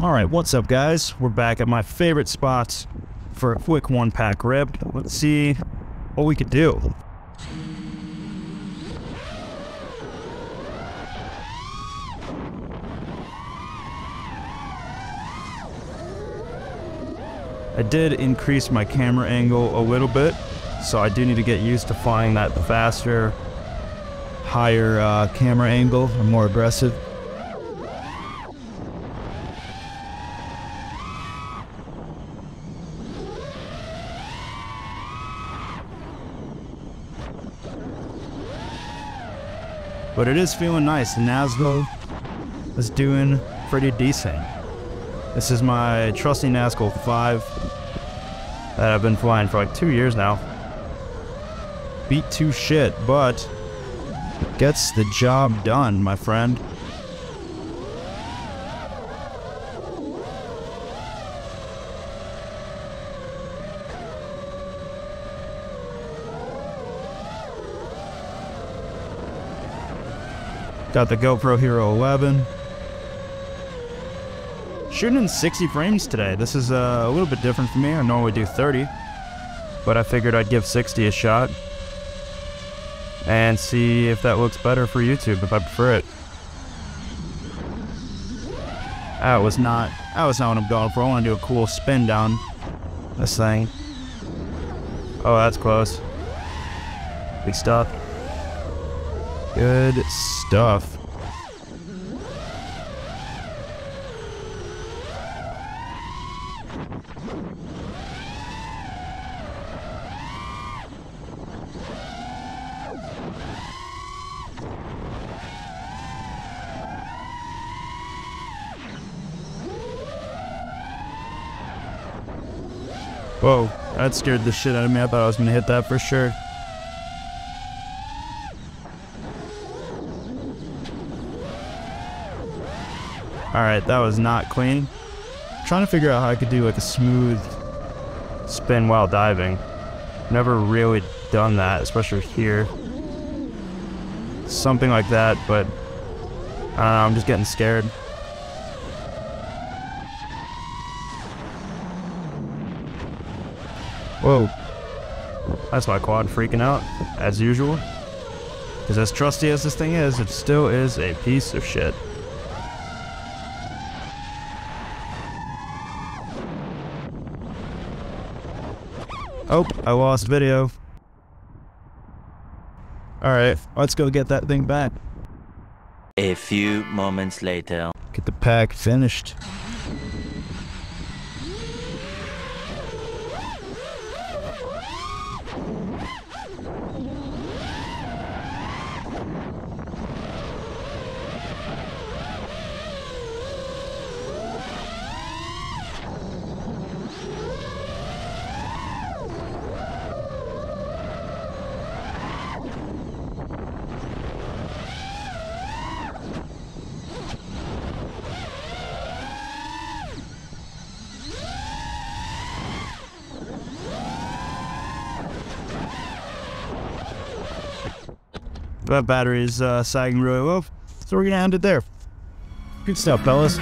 Alright, what's up guys? We're back at my favorite spots for a quick one pack rip. Let's see what we could do. I did increase my camera angle a little bit, so I do need to get used to flying that faster, higher uh, camera angle, and more aggressive. But it is feeling nice. Nazgul is doing pretty decent. This is my trusty Nazgul 5 that I've been flying for like two years now. Beat to shit, but gets the job done, my friend. Got the GoPro Hero 11. Shooting in 60 frames today. This is uh, a little bit different for me. I normally do 30, but I figured I'd give 60 a shot and see if that looks better for YouTube, if I prefer it. That was not, that was not what I'm going for. I want to do a cool spin down this thing. Oh, that's close. Big stuff. Good stuff. Whoa, that scared the shit out of me. I thought I was gonna hit that for sure. Alright, that was not clean. I'm trying to figure out how I could do like a smooth spin while diving. Never really done that, especially here. Something like that, but I don't know, I'm just getting scared. Whoa. That's my quad freaking out, as usual. Because as trusty as this thing is, it still is a piece of shit. Oh, I lost video. Alright, let's go get that thing back. A few moments later. Get the pack finished. That battery is uh, sagging really well, so we're gonna end it there. Good stuff, fellas.